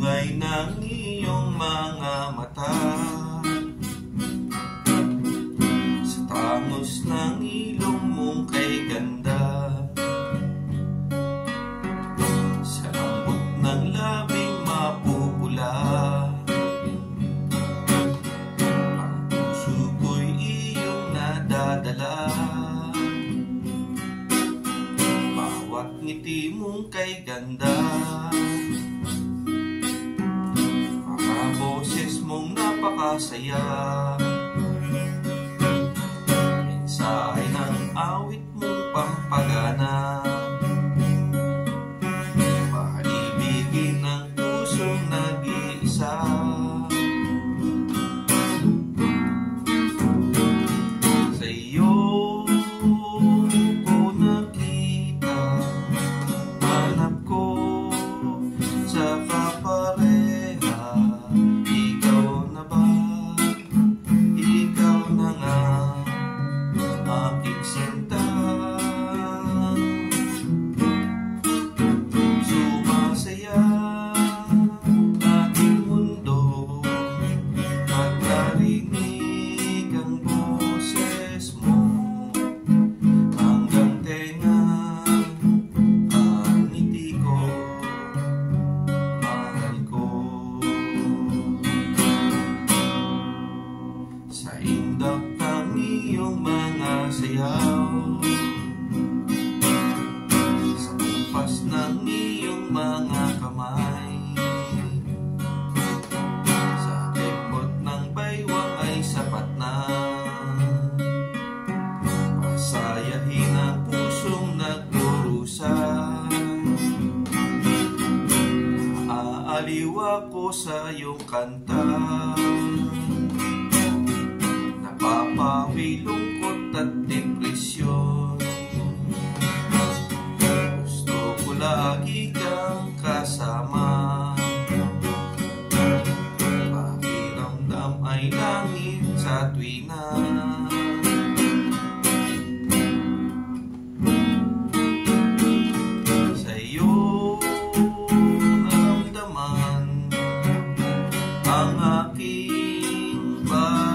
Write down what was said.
kulay ng iyong mga mata. Sa tangos ng ilong mong kay ganda. Sa lambot ng labing mapupula. Ang puso ko'y iyong nadadala. Bawat ngiti mong kay ganda más allá. Simpson. Sa kumpas ng iyong mga kamay. Sa kembot ng baywang ay sapat na. Pasayahin ang pusong nagdurusa. Aaliw ako sa iyong kanta goodbye.